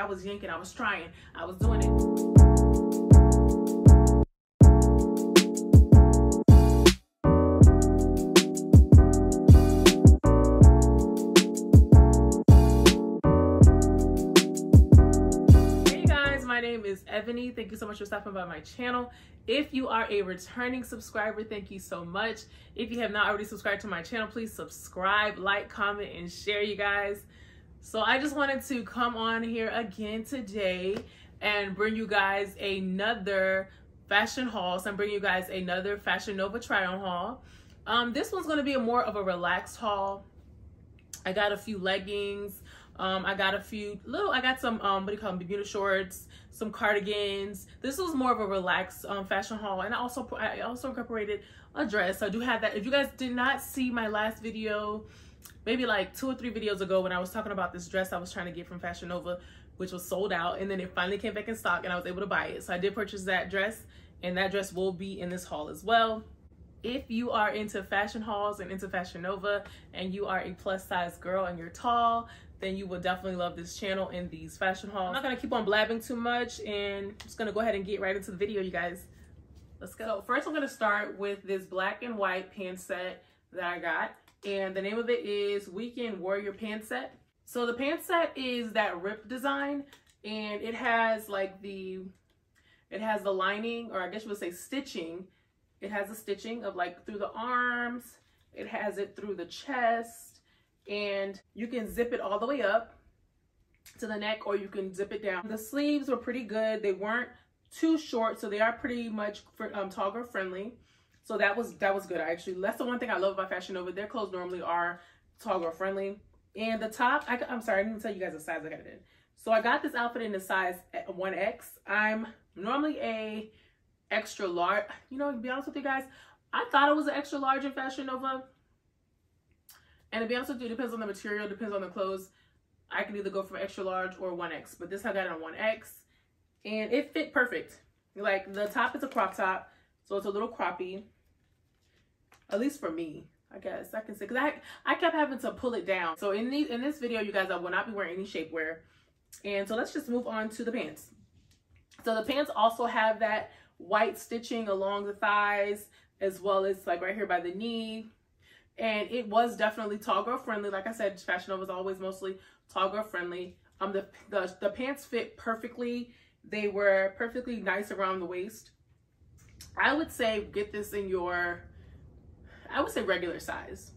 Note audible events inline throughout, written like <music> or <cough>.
I was yanking, I was trying, I was doing it. Hey guys, my name is Ebony. Thank you so much for stopping by my channel. If you are a returning subscriber, thank you so much. If you have not already subscribed to my channel, please subscribe, like, comment, and share, you guys. So I just wanted to come on here again today and bring you guys another fashion haul. So I'm bringing you guys another Fashion Nova try-on haul. Um, this one's going to be a more of a relaxed haul. I got a few leggings. Um, I got a few little, I got some, um, what do you call them, Bermuda shorts, some cardigans. This was more of a relaxed um, fashion haul. And I also, I also incorporated a dress. I do have that. If you guys did not see my last video, maybe like two or three videos ago when I was talking about this dress I was trying to get from Fashion Nova, which was sold out. And then it finally came back in stock and I was able to buy it. So I did purchase that dress and that dress will be in this haul as well. If you are into fashion hauls and into Fashion Nova and you are a plus size girl and you're tall, then you will definitely love this channel and these fashion hauls. I'm not gonna keep on blabbing too much and I'm just gonna go ahead and get right into the video, you guys. Let's go. So first I'm gonna start with this black and white pant set that I got. And the name of it is Weekend Warrior Pant Set. So the pant set is that rip design and it has like the, it has the lining or I guess you would say stitching. It has a stitching of like through the arms. It has it through the chest and you can zip it all the way up to the neck or you can zip it down. The sleeves were pretty good. They weren't too short, so they are pretty much um, tall girl friendly. So that was that was good. actually that's the one thing I love about Fashion Nova. Their clothes normally are tall girl friendly. And the top, I, am sorry, I didn't tell you guys the size I got it in. So I got this outfit in the size 1X. I'm normally a extra large. You know, to be honest with you guys, I thought it was an extra large in Fashion Nova. And to be honest with you, it depends on the material, depends on the clothes. I can either go for extra large or 1X, but this I got it on 1X. And it fit perfect. Like the top is a crop top, so it's a little croppy. At least for me, I guess I can say, cause I I kept having to pull it down. So in the in this video, you guys, I will not be wearing any shapewear. And so let's just move on to the pants. So the pants also have that white stitching along the thighs, as well as like right here by the knee, and it was definitely tall girl friendly. Like I said, Fashion Nova is always mostly tall girl friendly. Um, the, the, the pants fit perfectly. They were perfectly nice around the waist. I would say get this in your, I would say regular size.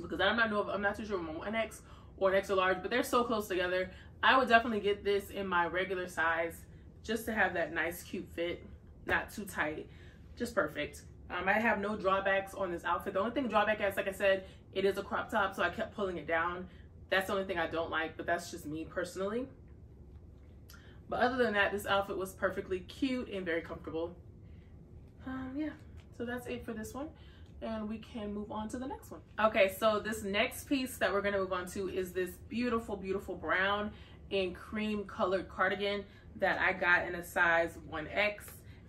Because I'm not know if, I'm not too sure if I'm an X or an extra large, but they're so close together. I would definitely get this in my regular size just to have that nice cute fit. Not too tight, just perfect. Um, I have no drawbacks on this outfit. The only thing drawback is, like I said, it is a crop top, so I kept pulling it down. That's the only thing I don't like, but that's just me personally. But other than that, this outfit was perfectly cute and very comfortable. Um, yeah, so that's it for this one. And we can move on to the next one. Okay, so this next piece that we're gonna move on to is this beautiful, beautiful brown and cream colored cardigan that I got in a size 1X.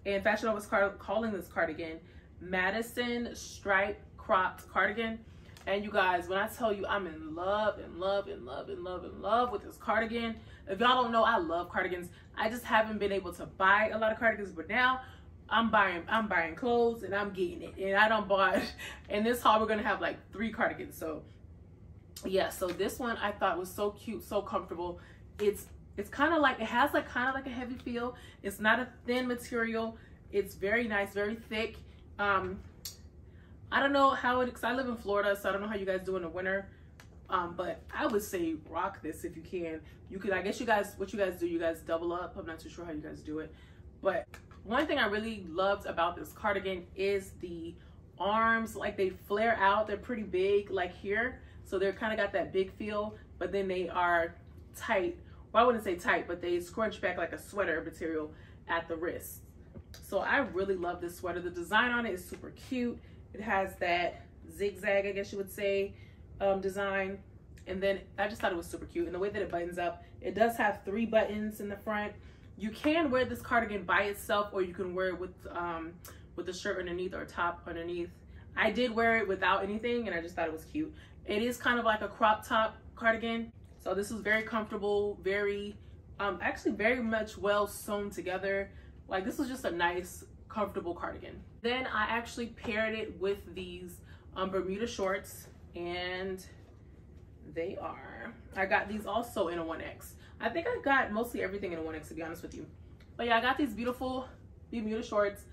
And Fashion Nova was calling this cardigan Madison stripe cropped cardigan. And you guys, when I tell you I'm in love, in love, in love, in love, in love with this cardigan. If y'all don't know, I love cardigans. I just haven't been able to buy a lot of cardigans, but now I'm buying I'm buying clothes and I'm getting it. And I don't buy <laughs> in this haul we're gonna have like three cardigans. So yeah, so this one I thought was so cute, so comfortable. It's it's kind of like it has like kind of like a heavy feel. It's not a thin material. It's very nice, very thick um, I don't know how it, cause I live in Florida, so I don't know how you guys do in the winter. Um, but I would say rock this if you can. You could, I guess you guys, what you guys do, you guys double up. I'm not too sure how you guys do it. But one thing I really loved about this cardigan is the arms, like they flare out. They're pretty big, like here. So they're kind of got that big feel, but then they are tight. Well, I wouldn't say tight, but they scrunch back like a sweater material at the wrist. So I really love this sweater. The design on it is super cute. It has that zigzag, I guess you would say, um, design. And then I just thought it was super cute. And the way that it buttons up, it does have three buttons in the front. You can wear this cardigan by itself or you can wear it with, um, with the shirt underneath or top underneath. I did wear it without anything and I just thought it was cute. It is kind of like a crop top cardigan. So this is very comfortable, very Um, actually very much well sewn together. Like this was just a nice, comfortable cardigan. Then I actually paired it with these um, Bermuda shorts and they are, I got these also in a 1X. I think I got mostly everything in a 1X to be honest with you. But yeah, I got these beautiful Bermuda shorts.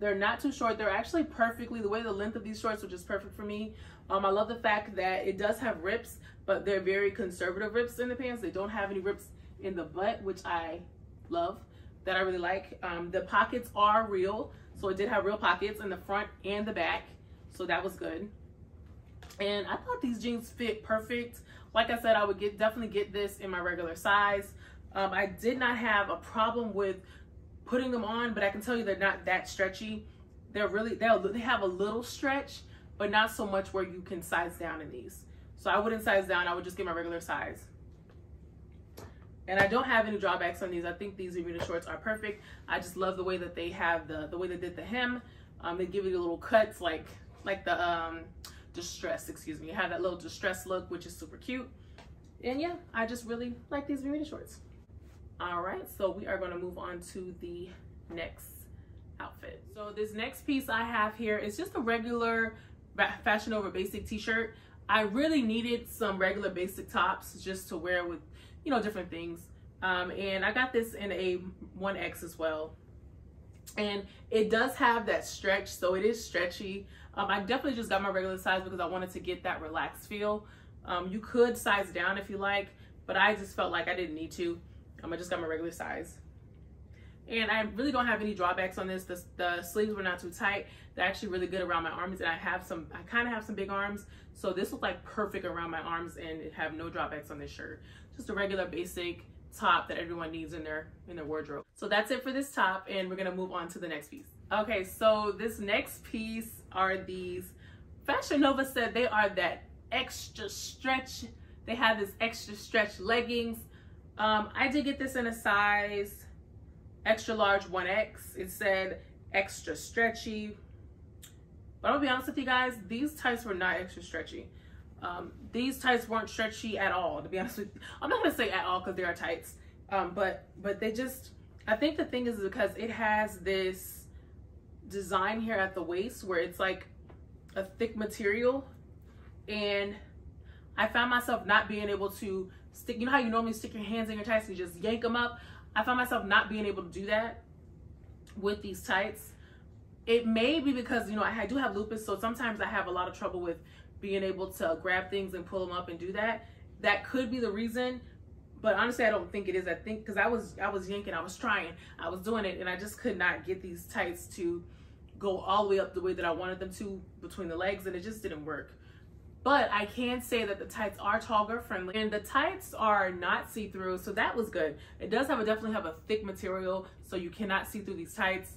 They're not too short. They're actually perfectly, the way the length of these shorts, which is perfect for me. Um, I love the fact that it does have rips, but they're very conservative rips in the pants. They don't have any rips in the butt, which I love, that I really like. Um, the pockets are real. So it did have real pockets in the front and the back. So that was good. And I thought these jeans fit perfect. Like I said, I would get definitely get this in my regular size. Um, I did not have a problem with putting them on, but I can tell you they're not that stretchy. They're really, they they have a little stretch, but not so much where you can size down in these. So I wouldn't size down, I would just get my regular size. And I don't have any drawbacks on these. I think these Bermuda shorts are perfect. I just love the way that they have the, the way they did the hem. Um, they give you little cuts like, like the um, distress, excuse me. You have that little distressed look, which is super cute. And yeah, I just really like these Bermuda shorts. All right, so we are gonna move on to the next outfit. So this next piece I have here is just a regular Fashion Nova basic t-shirt. I really needed some regular basic tops just to wear with, you know, different things. Um, and I got this in a 1X as well. And it does have that stretch, so it is stretchy. Um, I definitely just got my regular size because I wanted to get that relaxed feel. Um, you could size down if you like, but I just felt like I didn't need to. Um, I just got my regular size. And I really don't have any drawbacks on this. The, the sleeves were not too tight. They're actually really good around my arms. And I have some, I kind of have some big arms. So this looked like perfect around my arms and have no drawbacks on this shirt. Just a regular basic top that everyone needs in their in their wardrobe. So that's it for this top and we're gonna move on to the next piece. Okay, so this next piece are these, Fashion Nova said they are that extra stretch. They have this extra stretch leggings. Um, I did get this in a size extra large 1X. It said extra stretchy. But I'll be honest with you guys, these tights were not extra stretchy. Um, these tights weren't stretchy at all, to be <laughs> honest with you. I'm not gonna say at all because they are tights. Um, but but they just, I think the thing is because it has this design here at the waist where it's like a thick material and I found myself not being able to stick, you know how you normally stick your hands in your tights and you just yank them up? I found myself not being able to do that with these tights. It may be because, you know, I do have lupus, so sometimes I have a lot of trouble with being able to grab things and pull them up and do that. That could be the reason, but honestly, I don't think it is. I think because I was I was yanking, I was trying, I was doing it, and I just could not get these tights to go all the way up the way that I wanted them to between the legs, and it just didn't work. But I can say that the tights are tall girl friendly and the tights are not see-through. So that was good. It does have a definitely have a thick material. So you cannot see through these tights.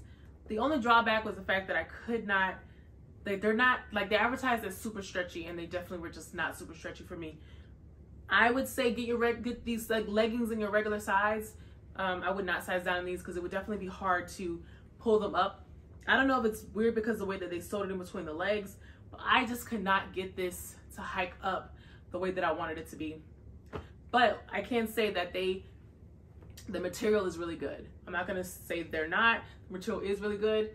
The only drawback was the fact that I could not, they, they're not, like they advertised as super stretchy and they definitely were just not super stretchy for me. I would say get your get these like leggings in your regular size. Um, I would not size down these because it would definitely be hard to pull them up. I don't know if it's weird because the way that they sewed it in between the legs, but I just could not get this to hike up the way that I wanted it to be. But I can say that they, the material is really good. I'm not gonna say they're not. The material is really good.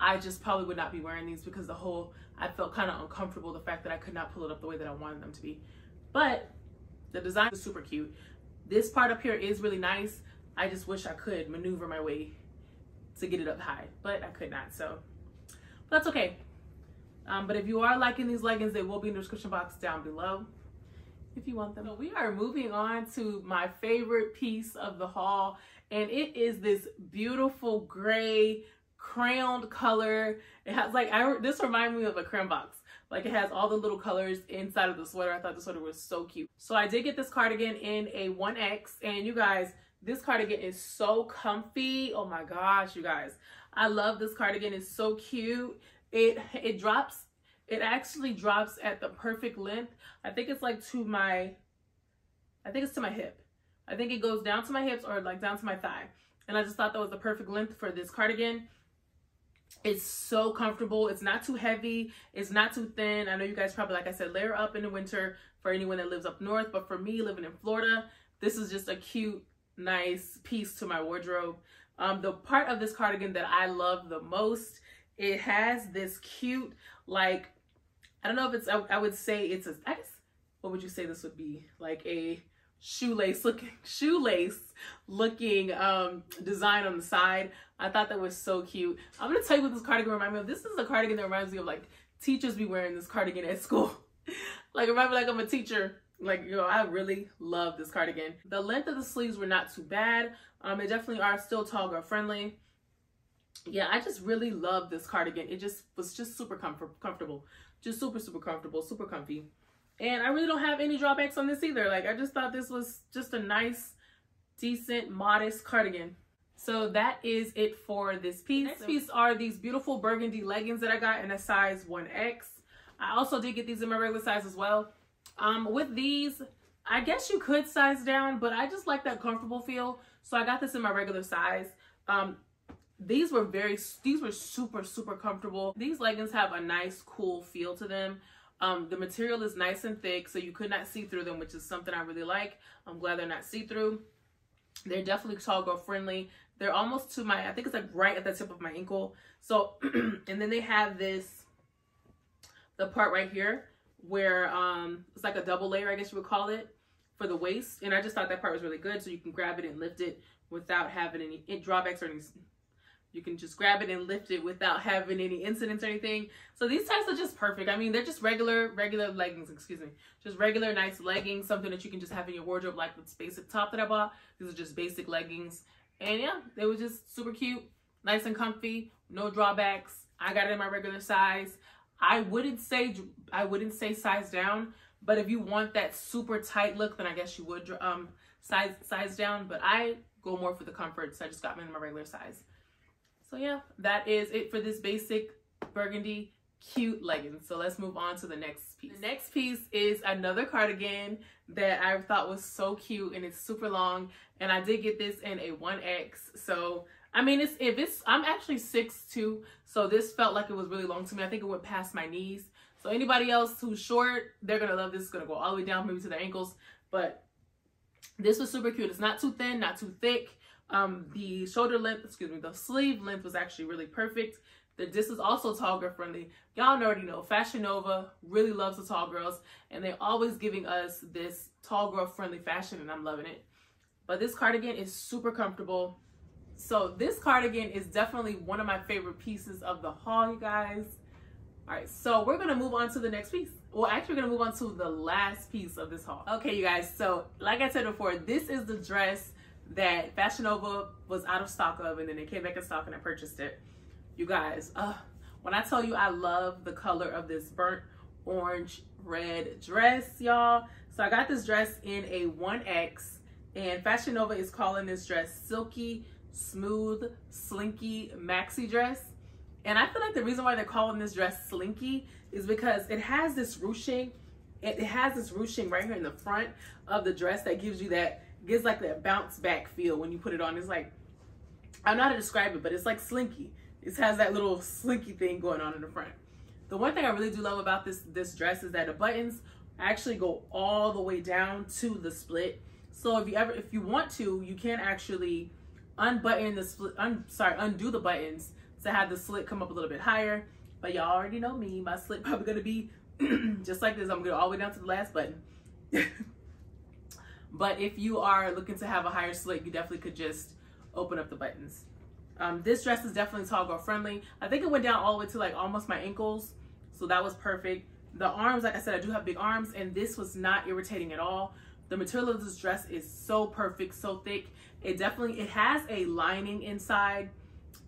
I just probably would not be wearing these because the whole, I felt kind of uncomfortable the fact that I could not pull it up the way that I wanted them to be. But the design is super cute. This part up here is really nice. I just wish I could maneuver my way to get it up high, but I could not, so but that's okay. Um, but if you are liking these leggings, they will be in the description box down below if you want them. So we are moving on to my favorite piece of the haul, and it is this beautiful gray crayoned color. It has like, I this reminds me of a crayon box. Like it has all the little colors inside of the sweater. I thought the sweater was so cute. So I did get this cardigan in a 1X, and you guys, this cardigan is so comfy. Oh my gosh, you guys. I love this cardigan. It's so cute it it drops it actually drops at the perfect length i think it's like to my i think it's to my hip i think it goes down to my hips or like down to my thigh and i just thought that was the perfect length for this cardigan it's so comfortable it's not too heavy it's not too thin i know you guys probably like i said layer up in the winter for anyone that lives up north but for me living in florida this is just a cute nice piece to my wardrobe. Um, the part of this cardigan that I love the most, it has this cute, like, I don't know if it's, I, I would say it's a, I guess, what would you say this would be? Like a shoelace looking, <laughs> shoelace looking um, design on the side. I thought that was so cute. I'm gonna tell you what this cardigan reminds me of. This is a cardigan that reminds me of like teachers be wearing this cardigan at school. <laughs> like remember like I'm a teacher. Like, you know, I really love this cardigan. The length of the sleeves were not too bad. Um, they definitely are still tall girl friendly. Yeah, I just really love this cardigan. It just was just super comfort comfortable. Just super, super comfortable, super comfy. And I really don't have any drawbacks on this either. Like, I just thought this was just a nice, decent, modest cardigan. So that is it for this piece. Next piece are these beautiful burgundy leggings that I got in a size 1X. I also did get these in my regular size as well. Um, with these, I guess you could size down, but I just like that comfortable feel. So I got this in my regular size. Um, these were very, these were super, super comfortable. These leggings have a nice, cool feel to them. Um, the material is nice and thick, so you could not see through them, which is something I really like. I'm glad they're not see-through. They're definitely tall girl friendly. They're almost to my, I think it's like right at the tip of my ankle. So, <clears throat> and then they have this, the part right here where um, it's like a double layer, I guess you would call it, for the waist. And I just thought that part was really good. So you can grab it and lift it without having any drawbacks or any you can just grab it and lift it without having any incidents or anything. So these types are just perfect. I mean, they're just regular, regular leggings, excuse me. Just regular nice leggings, something that you can just have in your wardrobe like this basic top that I bought. These are just basic leggings. And yeah, they were just super cute, nice and comfy, no drawbacks. I got it in my regular size. I wouldn't say I wouldn't say size down, but if you want that super tight look, then I guess you would um size size down. But I go more for the comfort, so I just got them in my regular size. So yeah, that is it for this basic burgundy cute leggings. So let's move on to the next piece. The next piece is another cardigan that I thought was so cute and it's super long. And I did get this in a 1X. So, I mean, it's if it's, I'm actually 6'2", so this felt like it was really long to me. I think it went past my knees. So anybody else who's short, they're to love this. It's to go all the way down maybe to their ankles. But this was super cute. It's not too thin, not too thick. Um, the shoulder length, excuse me, the sleeve length was actually really perfect. The, this is also tall girl friendly. Y'all already know Fashion Nova really loves the tall girls and they're always giving us this tall girl friendly fashion and I'm loving it. But this cardigan is super comfortable. So this cardigan is definitely one of my favorite pieces of the haul, you guys. All right, so we're gonna move on to the next piece. Well, actually, we're gonna move on to the last piece of this haul. Okay, you guys, so like I said before, this is the dress that Fashion Nova was out of stock of and then it came back in stock and I purchased it. You guys, uh, when I tell you I love the color of this burnt orange red dress, y'all. So I got this dress in a 1X and Fashion Nova is calling this dress silky, smooth, slinky maxi dress. And I feel like the reason why they're calling this dress slinky is because it has this ruching, it has this ruching right here in the front of the dress that gives you that gives like that bounce back feel when you put it on. It's like, I don't know how to describe it, but it's like slinky. It has that little slinky thing going on in the front. The one thing I really do love about this, this dress is that the buttons actually go all the way down to the split. So if you ever, if you want to, you can actually unbutton the split, un, sorry, undo the buttons to have the slit come up a little bit higher. But y'all already know me, my slit probably gonna be <clears throat> just like this. I'm gonna go all the way down to the last button. <laughs> But if you are looking to have a higher slit, you definitely could just open up the buttons. Um, this dress is definitely tall girl friendly. I think it went down all the way to like almost my ankles. So that was perfect. The arms, like I said, I do have big arms and this was not irritating at all. The material of this dress is so perfect, so thick. It definitely, it has a lining inside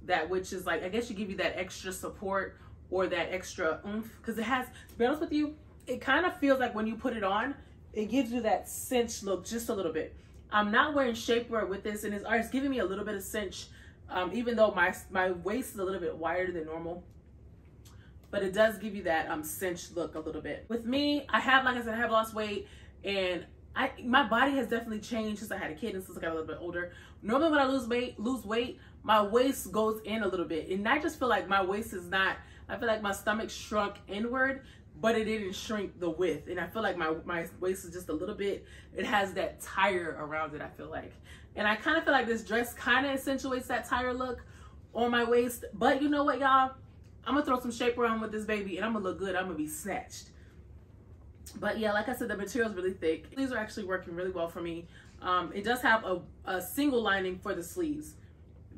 that which is like, I guess you give you that extra support or that extra oomph. Cause it has, to be honest with you, it kind of feels like when you put it on, it gives you that cinch look just a little bit. I'm not wearing shapewear with this and it's, it's giving me a little bit of cinch um, even though my, my waist is a little bit wider than normal. But it does give you that um, cinch look a little bit. With me, I have, like I said, I have lost weight and I my body has definitely changed since I had a kid and since I got a little bit older. Normally when I lose weight, lose weight, my waist goes in a little bit. And I just feel like my waist is not, I feel like my stomach shrunk inward but it didn't shrink the width. And I feel like my, my waist is just a little bit, it has that tire around it, I feel like. And I kind of feel like this dress kind of accentuates that tire look on my waist. But you know what, y'all? I'm gonna throw some shape around with this baby and I'm gonna look good. I'm gonna be snatched. But yeah, like I said, the material is really thick. These are actually working really well for me. Um, it does have a, a single lining for the sleeves.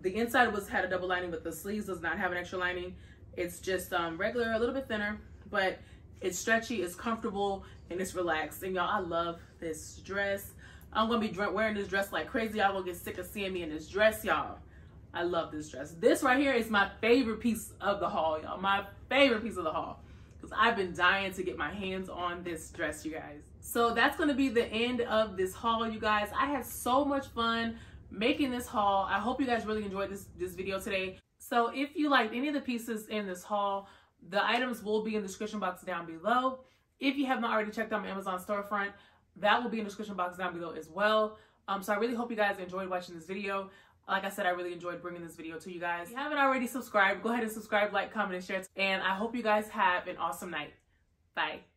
The inside was had a double lining, but the sleeves does not have an extra lining. It's just um, regular, a little bit thinner, but it's stretchy, it's comfortable, and it's relaxed. And y'all, I love this dress. I'm gonna be wearing this dress like crazy. Y'all gonna get sick of seeing me in this dress, y'all. I love this dress. This right here is my favorite piece of the haul, y'all. My favorite piece of the haul. Because I've been dying to get my hands on this dress, you guys. So that's to be the end of this haul, you guys. I had so much fun making this haul. I hope you guys really enjoyed this, this video today. So if you liked any of the pieces in this haul, the items will be in the description box down below. If you have not already checked out my Amazon storefront, that will be in the description box down below as well. Um, so I really hope you guys enjoyed watching this video. Like I said, I really enjoyed bringing this video to you guys. If you haven't already subscribed, go ahead and subscribe, like, comment, and share. And I hope you guys have an awesome night. Bye.